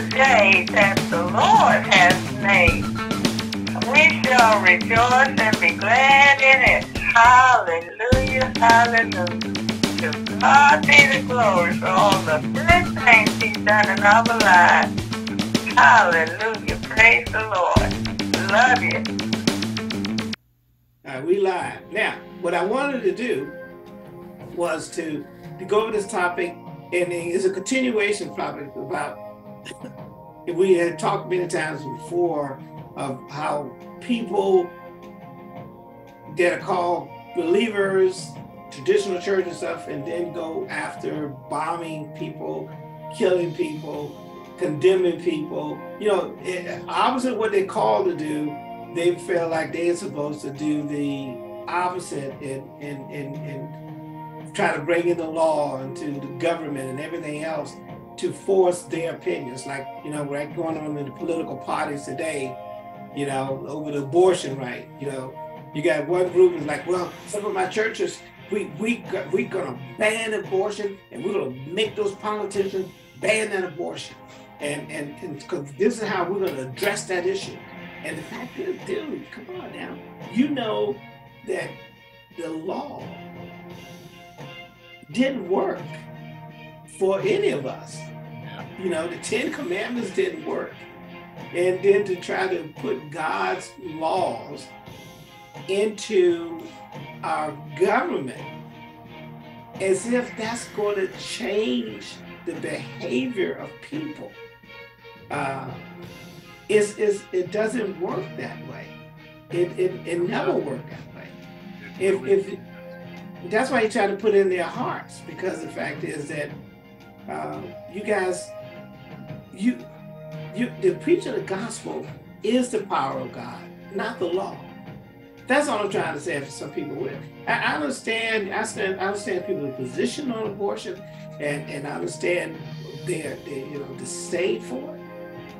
the day that the Lord has made. We shall rejoice and be glad in it. Hallelujah, hallelujah. To God be the glory for all the good things he's done in our lives. Hallelujah, praise the Lord. Love you. All right, we live. Now, what I wanted to do was to, to go over this topic, and it's a continuation topic about, we had talked many times before of how people that are called believers, traditional church and stuff, and then go after bombing people, killing people, condemning people. You know, it, opposite what they called to do, they feel like they're supposed to do the opposite and and and, and try to bring in the law into the government and everything else to force their opinions. Like, you know, right going on in the political parties today, you know, over the abortion right, you know. You got one group is like, well, some of my churches, we we we gonna ban abortion and we're gonna make those politicians ban that abortion. And and and because this is how we're gonna address that issue. And the fact is, dude, come on now. You know that the law didn't work for any of us. You know, the Ten Commandments didn't work. And then to try to put God's laws into our government as if that's going to change the behavior of people. Uh, is is it doesn't work that way. It it, it never worked that way. If if that's why he tried to put in their hearts because the fact is that uh, you guys you you the preaching of the gospel is the power of God, not the law. That's all I'm trying to say for some people. I, I understand, I understand, I understand people's position on abortion, and, and I understand their, their, you know, state for it.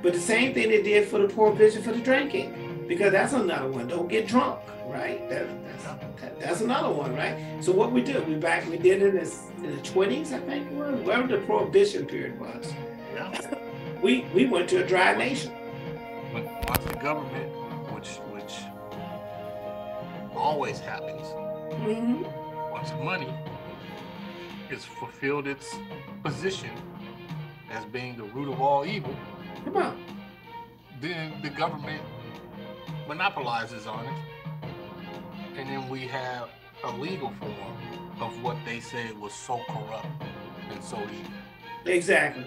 But the same thing they did for the prohibition for the drinking, because that's another one. Don't get drunk, right? That, that's, that, that's another one, right? So what we do, we back, we did it in the, in the 20s, I think, wherever the prohibition period was. Yeah. We we went to a dry nation. But once the government, which which always happens, Mm-hmm. once money has fulfilled its position as being the root of all evil, Come on. then the government monopolizes on it. And then we have a legal form of what they said was so corrupt and so evil. Exactly.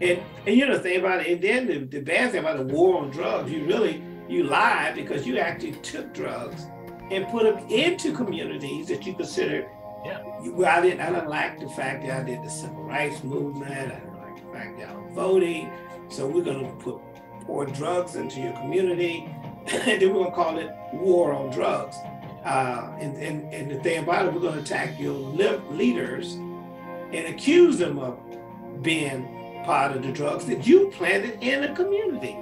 And and you know the thing about it, and then the, the bad thing about the war on drugs, you really you lied because you actually took drugs and put them into communities that you consider. Yeah. You, well, I didn't. I didn't like the fact that I did the civil rights movement. I didn't like the fact that I'm voting. So we're gonna put pour drugs into your community, and then we're gonna call it war on drugs. Uh, and, and and the thing about it, we're gonna attack your leaders and accuse them of being part of the drugs that you planted in the community.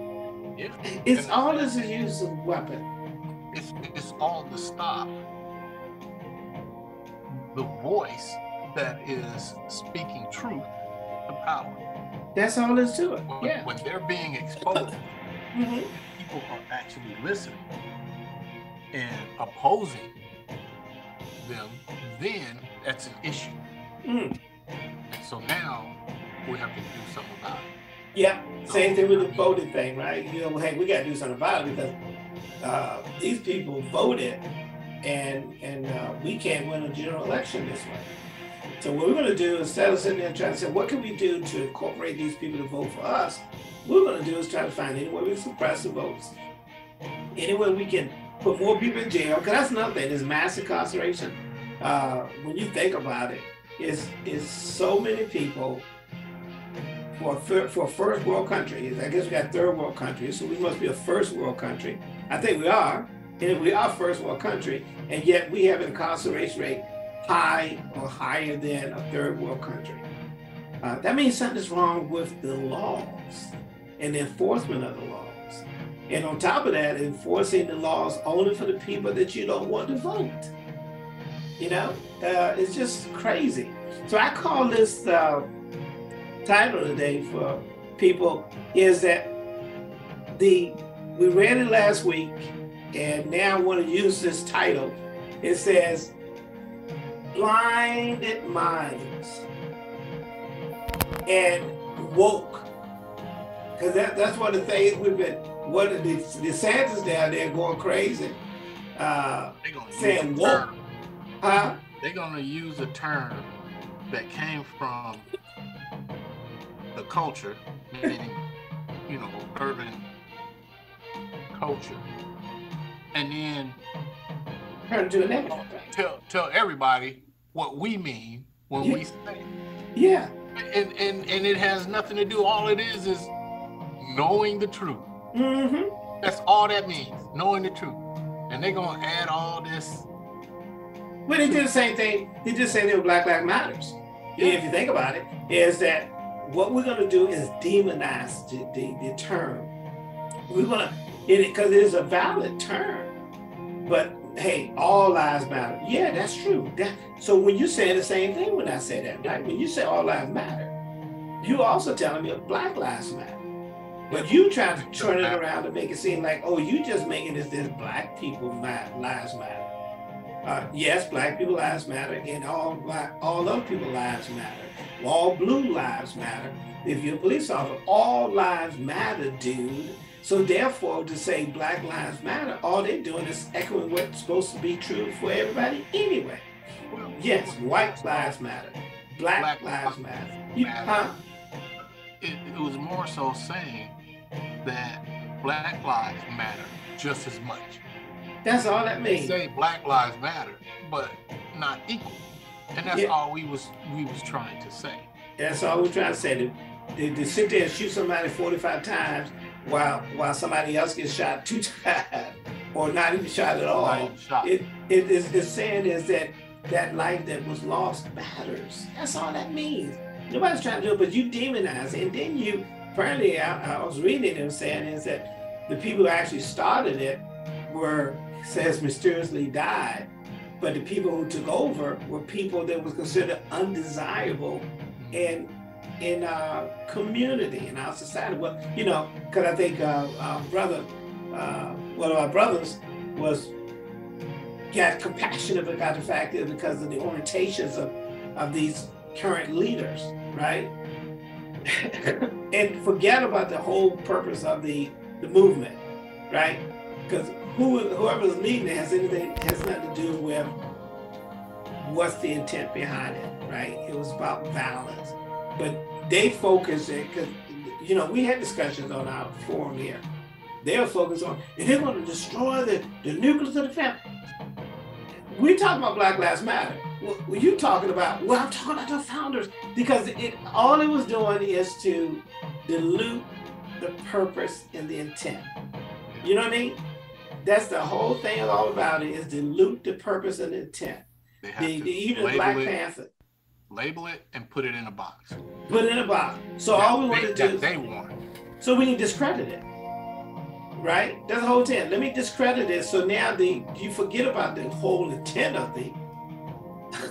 Yeah. It's And all as a use of weapon. it's, it's all to stop the voice that is speaking truth to power. That's all there's to it. When, Yeah. when they're being exposed, Mhm. people are actually listening and opposing them, then that's an issue. Mm. And so now we have to do something about it. Yeah. Same thing with the voting thing, right? You know, hey, we got to do something about it because uh, these people voted, and and uh, we can't win a general election this way. So what we're going to do instead of sitting there trying to say what can we do to incorporate these people to vote for us, what we're going to do is try to find any way we can suppress the votes, any way we can put more people in jail. Because that's another thing. There's mass incarceration. Uh, when you think about it, is is so many people for a, third, for a first world country. I guess we got third world countries, so we must be a first world country. I think we are, and we are first world country, and yet we have an incarceration rate high or higher than a third world country. Uh, that means something's wrong with the laws and the enforcement of the laws. And on top of that, enforcing the laws only for the people that you don't want to vote. You know, uh, it's just crazy. So I call this uh, title today for people is that the we read it last week, and now I want to use this title. It says, "Blinded minds and woke," because that, that's one of the things we've been. What the DeSantis down there going crazy, uh, saying woke, huh? They're gonna use a term that came from the culture, meaning, you know, urban culture, and then tell tell everybody what we mean when yeah. we say. Yeah. And, and and it has nothing to do. All it is is knowing the truth. Mm-hmm. That's all that means, knowing the truth. And they're gonna add all this. Well, they did the same thing. They just say were Black Lives Matters. Yeah. If you think about it, is that what we're gonna do is demonize the, the, the term. We're gonna because it is a valid term. But hey, all lives matter. Yeah, that's true. That, so when you say the same thing when I say that, right? When you say all lives matter, you also telling me Black lives matter. But you try to turn it around to make it seem like, oh, you just making this this black people lives matter. Uh, yes, black people lives matter, and all black, all other people lives matter. All blue lives matter. If you're a police officer, all lives matter, dude. So therefore, to say Black Lives Matter, all they're doing is echoing what's supposed to be true for everybody anyway. Yes, white lives matter. Black, Black lives matter. You, huh? it, it was more so saying that Black lives matter just as much. That's all that means. They say Black lives matter, but not equal. And that's yeah. all we was we was trying to say. That's all we're trying to say. To, to sit there and shoot somebody 45 times while while somebody else gets shot two times or not even shot at all. Shot. It, it is it's saying is that that life that was lost matters. That's all that means. Nobody's trying to do it, but you demonize it. And then you apparently I, I was reading them saying is that the people who actually started it were says mysteriously died. But the people who took over were people that was considered undesirable in in our community, in our society. Well, you know, because I think uh, our brother, uh, one of our brothers, was got compassionate about the fact that because of the orientations of, of these current leaders, right? and forget about the whole purpose of the, the movement, right? Because who, whoever's leading it has anything has nothing to do with what's the intent behind it, right? It was about violence. But they focus it because you know we had discussions on our forum here. They're focused on and they're going to destroy the, the nucleus of the family. We talk about Black Lives Matter. Were you talking about? Well, I'm talking about the founders because it all it was doing is to dilute the purpose and the intent. You know what I mean? That's the whole thing all about it is dilute the purpose and intent. The, the, even Black it, Panther label it, and put it in a box. Put it in a box. So that all we want to do they want. So we can discredit it. Right? That's the whole intent. Let me discredit it. So now the you forget about the whole intent of the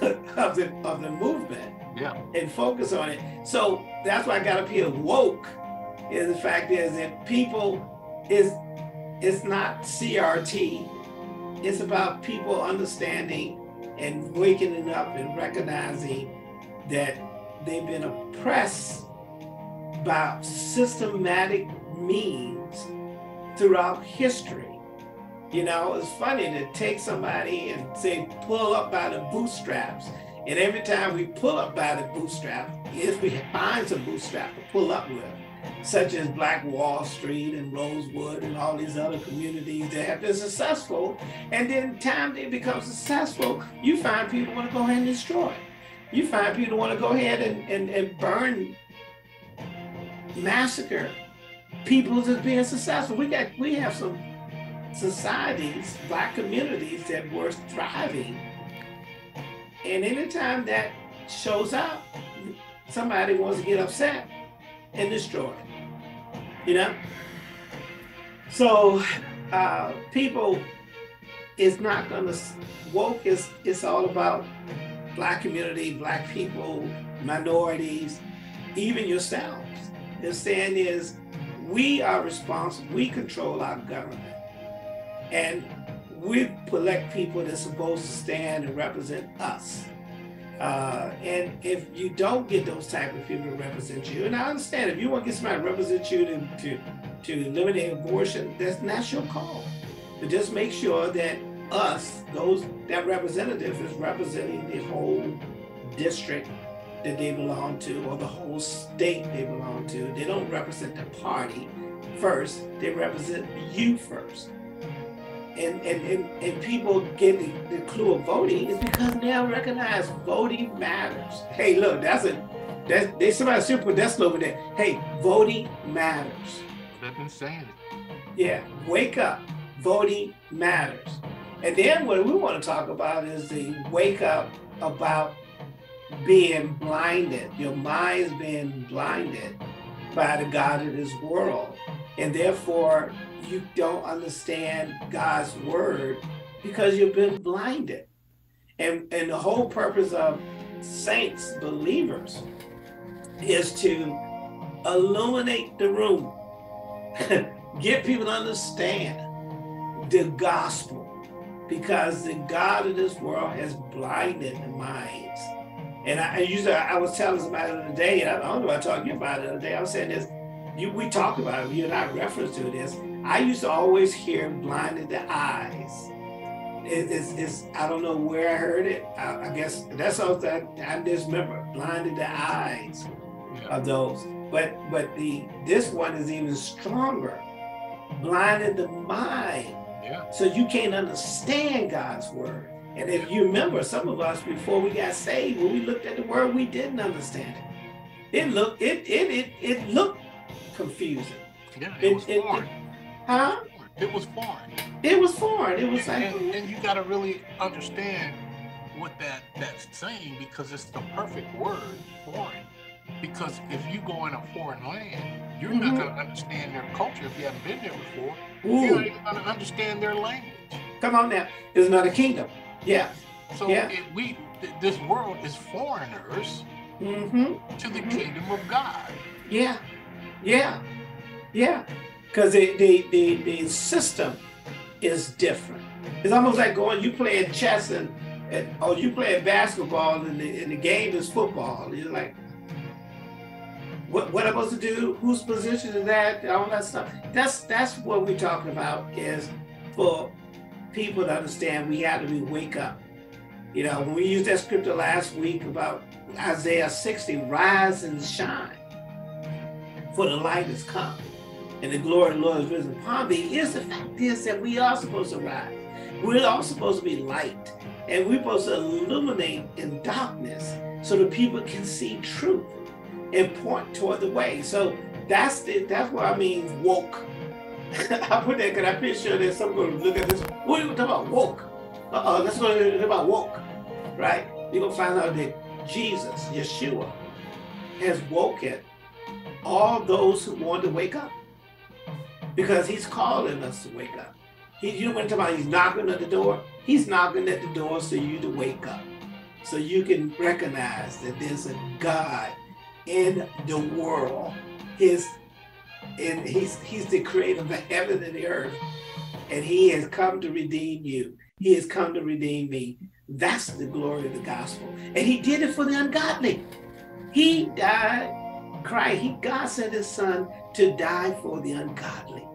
of the of the movement. Yeah. And focus on it. So that's why I got up here woke. Is the fact is that people is it's not CRT. It's about people understanding and waking up and recognizing that they've been oppressed by systematic means throughout history. You know, it's funny to take somebody and say, pull up by the bootstraps. And every time we pull up by the bootstrap, if we find some bootstrap to pull up with, such as Black Wall Street and Rosewood and all these other communities that have been successful. And then time they become successful, you find people want to go ahead and destroy. You find people want to go ahead and, and, and burn, massacre people that's being successful. We got we have some societies, black communities that were thriving. And anytime that shows up, somebody wants to get upset and destroy. You know? So uh, people is not gonna woke is it's all about black community, black people, minorities, even yourselves. They're saying is we are responsible, we control our government. And we elect people that's supposed to stand and represent us. Uh, and if you don't get those type of people to represent you, and I understand if you want to get somebody to represent you to, to, to eliminate abortion, that's not your call. But just make sure that us, those that representative is representing the whole district that they belong to or the whole state they belong to. They don't represent the party first, they represent you first and, and, and, and people get the, the clue of voting is because now recognize voting matters. Hey, look, that's a that's they somebody should put that slogan there. Hey, voting matters. They've been saying it. Yeah, wake up. Voting matters. And then what we want to talk about is the wake up about being blinded. Your mind's being blinded by the God of this world. And therefore, you don't understand God's word because you've been blinded. And, and the whole purpose of saints, believers, is to illuminate the room, get people to understand the gospel, because the God of this world has blinded the minds. And I, I usually I was telling somebody the other day, and I don't know I you about it the other day. I was saying this, you we talked about it, you and I referenced to this I used to always hear blinded the eyes. It, it's, it's, I don't know where I heard it. I, I guess that's all that I just remember, blinded the eyes yeah. of those. But but the this one is even stronger. Blinded the mind. Yeah. So you can't understand God's word. And if you remember, some of us before we got saved, when we looked at the word, we didn't understand it. It looked it it it, it looked confusing. Yeah, it, it was it. Huh? It was foreign. It was foreign. It was and, like, and, and you got to really understand what that that's saying because it's the perfect word, foreign. Because if you go in a foreign land, you're mm-hmm. not going to understand their culture if you haven't been there before. Ooh. You're not even going to understand their language. Come on now, it's not a kingdom. Yeah. So yeah. It, we, th- this world is foreigners mm-hmm. to the mm-hmm. kingdom of God. Yeah. Yeah. Yeah because the, the, the, the system is different. It's almost like going, you playing chess and, and or you playing basketball and the, and the game is football. You're like, what, what am I supposed to do? Whose position is that? All that stuff. That's that's what we're talking about is for people to understand we have to be wake up. You know, when we used that scripture last week about Isaiah 60, rise and shine, for the light has come and the glory of the Lord is risen upon thee is the fact is that we are supposed to rise. We're all supposed to be light. And we're supposed to illuminate in darkness so that people can see truth and point toward the way. So that's the, that's what I mean woke. I put that because I'm pretty sure that some going to look at this. What are you talking about? Woke. Uh-oh, let's go about woke. Right? You're to find out that Jesus, Yeshua, has woken all those who want to wake up because he's calling us to wake up. He, you know what I'm talking about? He's knocking at the door. He's knocking at the door so you to wake up, so you can recognize that there's a God in the world. His and he's he's the creator of the heaven and the earth, and he has come to redeem you. He has come to redeem me. That's the glory of the gospel, and he did it for the ungodly. He died. Christ, he God sent his son to die for the ungodly.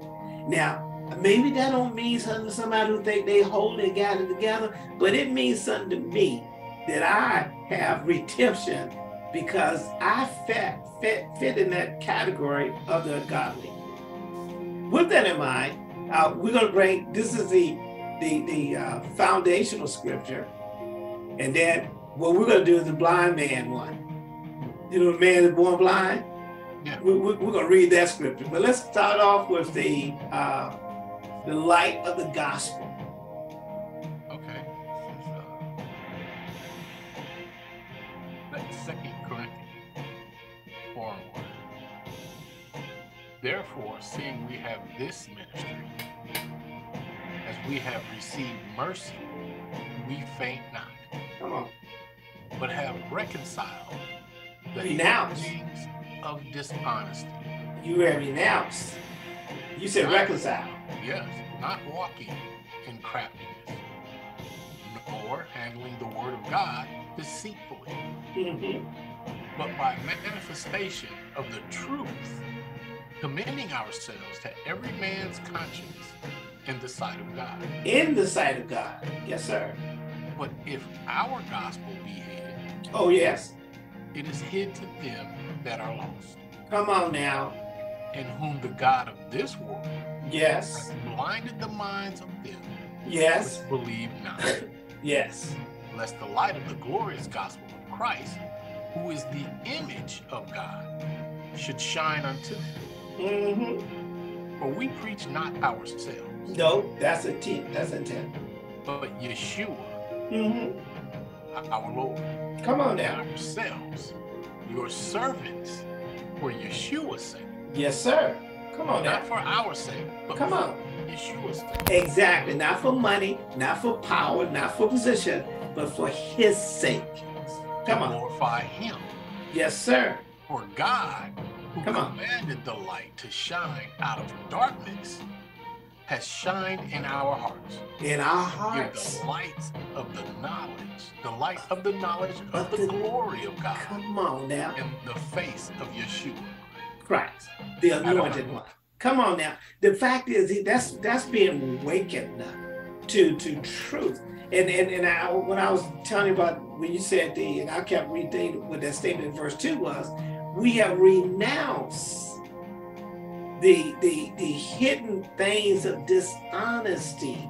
Now, maybe that don't mean something to somebody who think they hold and gather together, but it means something to me that I have redemption because I fit, fit, fit in that category of the godly. With that in mind, uh, we're going to bring this is the the, the uh, foundational scripture, and then what we're going to do is the blind man one. You know, the man is born blind. Yeah. We, we, are going to read that scripture, but let's start off with the uh, the light of the gospel. Okay. Uh, Second Corinthians four one. Therefore, seeing we have this ministry, as we have received mercy, we faint not. Come on. But have reconciled the Renounce of dishonesty You have renounced. You said Right. reconcile. Yes, not walking in craftiness, nor handling the word of God deceitfully, Mhm. but by manifestation of the truth, commending ourselves to every man's conscience in the sight of God. In the sight of God. Yes, sir. But if our gospel be hid, Oh, yes. it is hid to them that are lost, Come on now. in whom the God of this world Yes. blinded the minds of them Yes. which believe not. Yes. lest the light of the glorious gospel of Christ, who is the image of God, should shine unto them. Mm-hmm. For we preach not ourselves, No, that's a a T. That's a 10. but Yeshua, mm-hmm. our Lord, Come on now. ourselves, your servants, for Yeshua's sake. Yes, sir. Come on Not now. for our sake, but Come for on. Yeshua's sake. Exactly. Not for money, not for power, not for position, but for his sake. To Come on. glorify him. Yes, sir. For God, who Come on. commanded the light to shine out of darkness, has shined in our hearts. In our hearts. the light of the knowledge, the light of the knowledge of the the- glory of God Come on now. in the face of Yeshua. Christ, the anointed one. Come on now. The fact is he- that's that's being awakened to to truth. And and, and I, when I was telling you about when you said the and I kept reading what that statement in verse two was, we have renounced the the the hidden things of dishonesty.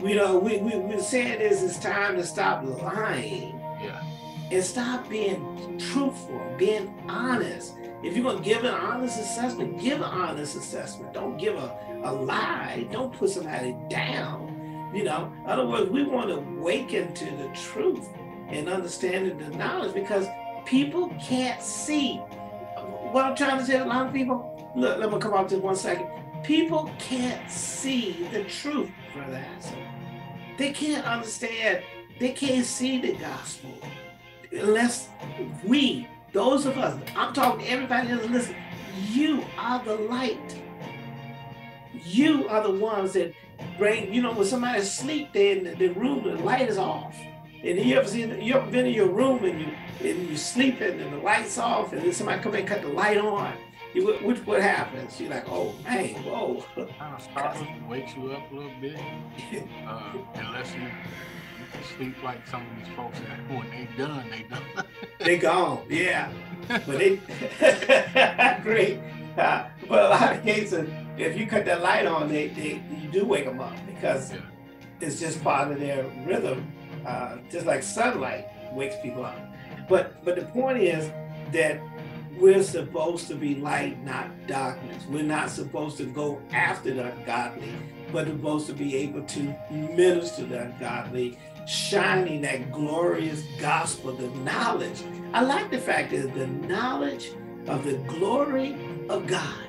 You know, we we we saying is it's time to stop lying Yeah. and stop being truthful, being honest. If you're gonna give an honest assessment, give an honest assessment. Don't give a, a lie. Don't put somebody down. You know, in other words, we want to awaken to the truth and understanding the knowledge because people can't see. What I'm trying to say to a lot of people, look, let me come up just one second. People can't see the truth, brother Hanson. They can't understand, they can't see the gospel unless we, those of us, I'm talking to everybody that's listening, you are the light. You are the ones that bring, you know, when somebody's asleep there in the, the room, the light is off. And you ever seen, you ever been in your room and you and you're sleeping and the lights off and then somebody come and cut the light on. You, what, what, happens? You're like, oh man, whoa. Kind of startles, wakes you up a little bit. Uh, unless you, you can sleep like some of these folks that when they done, they done. they gone, yeah. But they great. Uh, but a lot of cases, if you cut that light on, they, they you do wake them up because Yeah. it's just part of their rhythm. Uh, just like sunlight wakes people up. But but the point is that we're supposed to be light, not darkness. We're not supposed to go after the ungodly, but supposed to be able to minister the ungodly, shining that glorious gospel, the knowledge. I like the fact that the knowledge of the glory of God.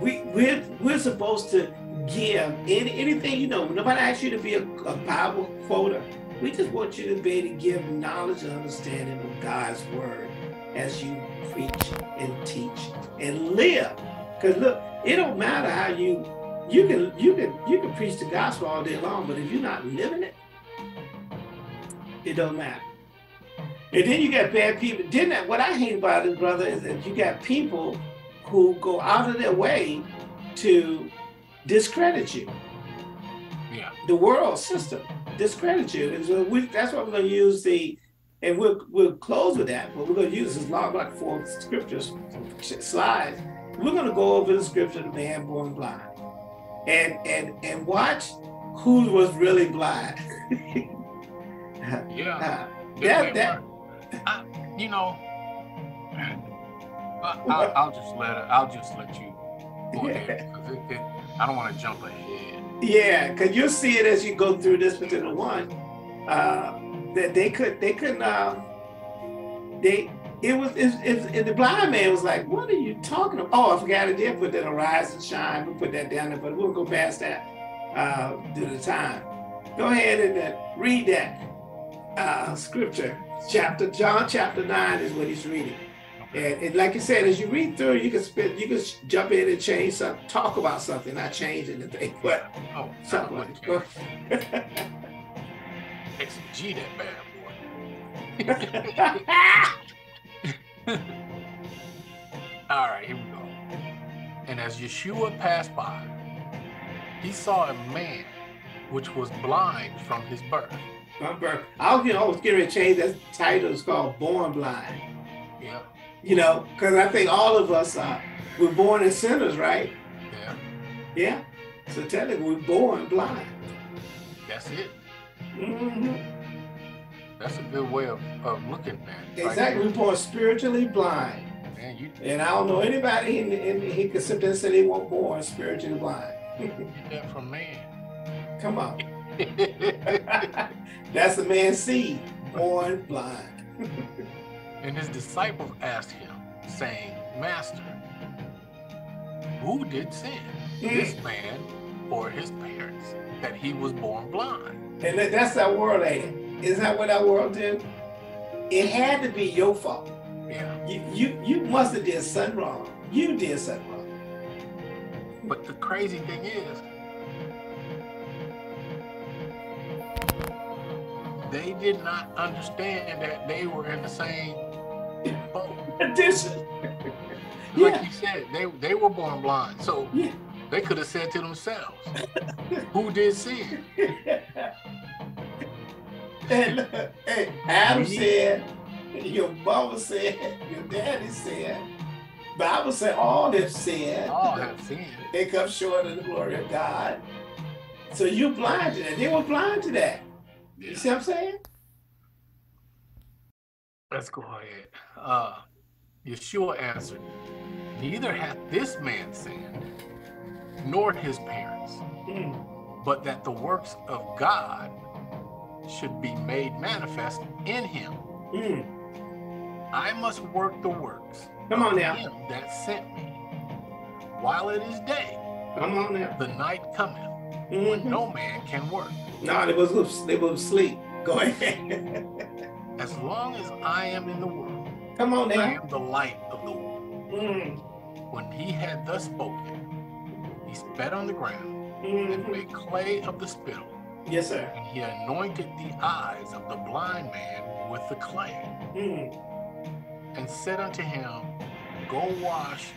We, we're, we're supposed to give any, anything, you know, nobody asks you to be a, a Bible quoter. We just want you to be able to give knowledge and understanding of God's word as you preach and teach and live. Because look, it don't matter how you you can you can you can preach the gospel all day long, but if you're not living it, it don't matter. And then you got bad people. Then that, what I hate about it, brother, is that you got people who go out of their way to discredit you. Yeah. The world system discredit you. And so we, that's why we're going to use the, and we'll, we'll close with that, but we're going to use this long, like four scriptures, slides. We're going to go over the scripture, of the man born blind, and and and watch who was really blind. Yeah. Uh, that- that- I, you know, I, I'll, I'll just let it, I'll just let you go ahead because it, it, I don't want to jump ahead. Yeah, because you'll see it as you go through this particular one. Uh, that they could, they couldn't. Uh, they, it was, it, it, and the blind man was like, "What are you talking about?" Oh, I forgot I did put that on rise and shine. We put that down there, but we'll go past that uh, due to time. Go ahead and uh, read that uh, scripture. Chapter John, chapter nine is what he's reading. And, and like you said, as you read through, you can spit, you can jump in and change something, talk about something, not change anything, but Oh, something like change. Exegete that bad boy. All right, here we go. And as Yeshua passed by, he saw a man which was blind from his birth. Remember, I was, you know, I was getting ready to change that title. It's called Born Blind. Yeah, You know, because I think all of us are, we're born as sinners, right? yeah, Yeah. So technically, we're born blind. that's it. hmm That's a good way of, of looking at it. Exactly. We're born spiritually blind. Man, you And I don't know anybody in, in he could sit there and say they weren't born spiritually blind. that from man. Come on. That's the man's seed, born blind. And his disciples asked him, saying, Master, who did sin, this mm. man or his parents, that he was born blind? And that- that's our world, ain't it? Is that what our world do? It had to be your fault. Yeah. You you you must have did something wrong. You did something wrong. But the crazy thing is, they did not understand that they were in the same boat. Addition. Like Yeah. you said, they they were born blind. So Yeah. they could have said to themselves, who did sin? and look, hey, Adam Me? said, your mama said, your daddy said, Bible said all have said. All have sinned. They come short of the glory of God. So you blind to that. They were blind to that. You see what I'm saying? Let's go ahead. Uh, Yeshua answered, Neither hath this man sinned, nor his parents, Mm, but that the works of God should be made manifest in him. mm. I must work the works Come on of now. him that sent me. While it is day, Come on now. the night cometh, Mhm. when no man can work. No, they was they was asleep. Go ahead. As long as I am in the world, Come on I now. am the light of the world. Mm, When he had thus spoken, he spat on the ground and mhm. made clay of the spittle, Yes, sir. and he anointed the eyes of the blind man with the clay, Mm, and said unto him, Go wash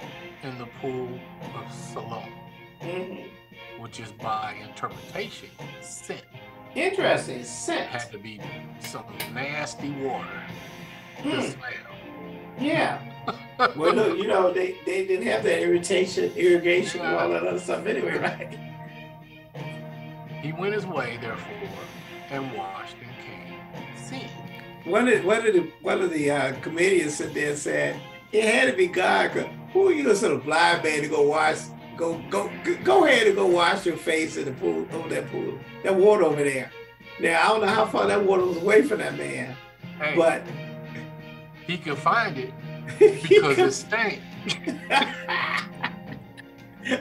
in the pool of Siloam, mhm. which is by interpretation sin. Interesting. It Scent. had to be some nasty water to Mm, smell. Yeah. Well, look, you know, they, they didn't have that irritation, irrigation, and all that other stuff anyway, right? He went his way, therefore, and washed and came See, One of one of the one of the uh, comedians sit there and said it had to be God. 'cause who are you, sort of blind man, to go wash? Go go go ahead and go wash your face in the pool, over that pool, that water over there. Now I don't know how far that water was away from that man, Hey, but he could find it because it stank.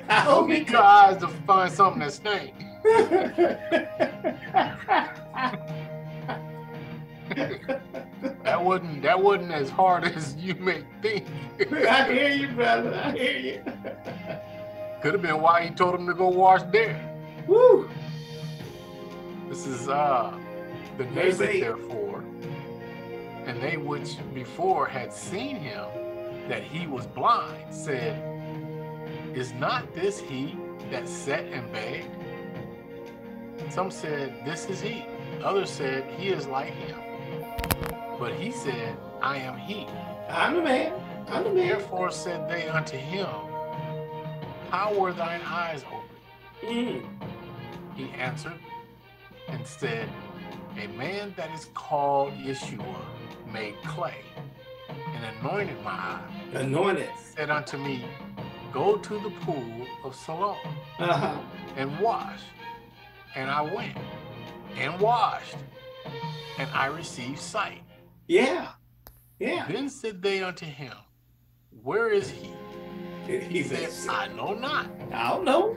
I hope he your eyes to find something that stank. That wasn't that wasn't as hard as you may think. I hear you, brother. I hear you. Could have been why he told him to go wash there. Woo! This is uh the eight. therefore, and they which before had seen him that he was blind, said, Is not this he that sat and begged? Some said, This is he. Others said, He is like him. But he said, I am he. I'm the man. I'm the man. Therefore said they unto him, How were thine eyes opened? Mm. He answered and said, A man that is called Yeshua made clay and anointed my eye, Anointed. said unto me, Go to the pool of Siloam Uh-huh. and wash. And I went and washed, and I received sight. Yeah. Yeah. Then said they unto him, Where is he? He said, I know not. I don't know.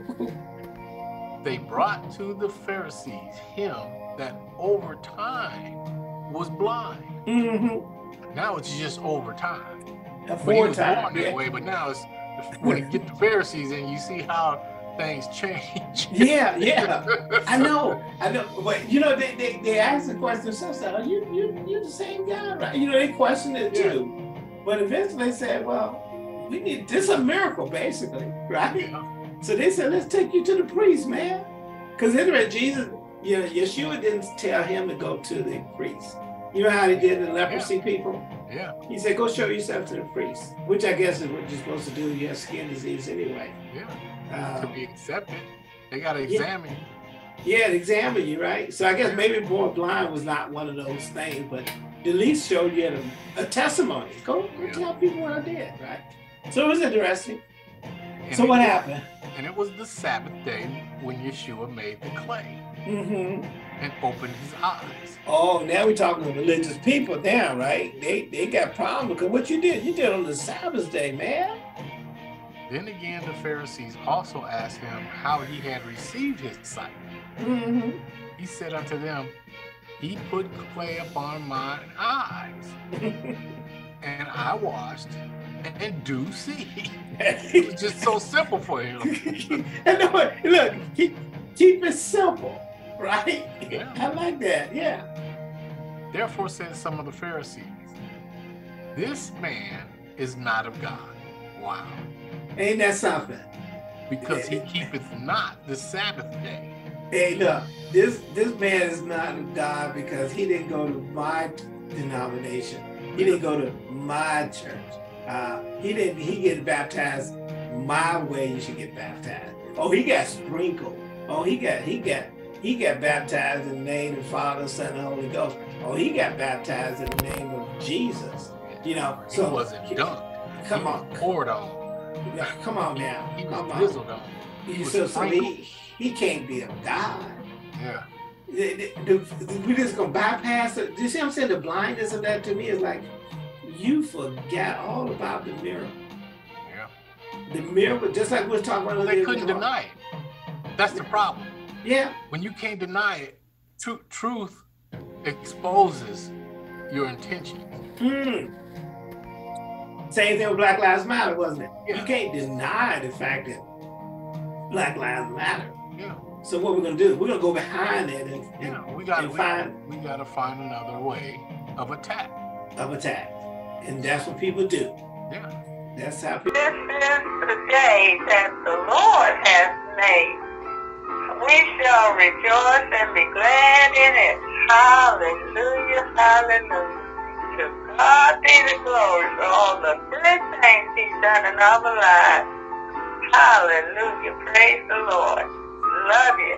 They brought to the Pharisees him that over time was blind. Mm-hmm. Now it's just over time. But he was Aforetime, born that yeah. way, but now it's when you get the Pharisees in, you see how things change. Yeah, yeah. I know, I know, but you know, they they, they ask the question themselves, "Are you you you're the same guy, right?" You know, they question it Yeah. too, but eventually they said, "Well, we need this is a miracle, basically, right?" So they said, "Let's take you to the priest, man," because anyway, Jesus, you know, Yeshua didn't tell him to go to the priest. You know how he did the leprosy people? Yeah, He said, "Go show yourself to the priest," which I guess is what you're supposed to do. You have skin disease anyway. yeah. Uh, To be accepted, they got to Yeah. examine. you. Yeah, examine you, right? So I guess maybe born blind was not one of those things, but at least showed you a, a testimony. Go, go Yeah. tell people what I did, right? So it was interesting. And so what was- happened? And it was the Sabbath day when Yeshua made the clay hmm and opened his eyes. Oh, now we're talking to religious people now, right? They they got problems because what you did, you did on the Sabbath day, man. Then again, the Pharisees also asked him how he had received his sight. Mm-hmm. He said unto them, He put clay upon mine eyes, and I washed and do see. It was just so simple for him. and look, look, keep, keep it simple, right? Yeah. I like that. Yeah. Therefore said some of the Pharisees, This man is not of God. Wow. Ain't that something? Because he keepeth not the Sabbath day. Hey, look, this this man is not of God because he didn't go to my denomination. He didn't go to my church. Uh, he didn't. He get baptized my way. You should get baptized. Oh, he got sprinkled. Oh, he got he got he got baptized in the name of the Father, Son, and Holy Ghost. Oh, he got baptized in the name of Jesus. You know, He so wasn't dunked. Come he on, was poured on. Yeah, come on now. He Come was drizzled on. He was so, so he, he can't be of God. Yeah. The- the- the- we just gonna bypass it. Do you see what I'm saying? The blindness of that to me is like you forgot all about the miracle. Yeah. The miracle, just like we was talking about. Well, they couldn't deny it. That's the problem. Yeah, When you can't deny it, tru- truth exposes your intentions. Mm. Same thing with Black Lives Matter, wasn't it? Yeah. You can't deny the fact that Black Lives Matter. Yeah. So what we're gonna do? We're gonna go behind it and, and Yeah. We got and to find we got to find another way of attack. of attack, and that's what people do. Yeah. That's how people. This is the day that the Lord has made. We shall rejoice and be glad in it. Hallelujah, hallelujah. To God be the glory for all the good things He's done in our lives. Hallelujah, praise the Lord. Love you.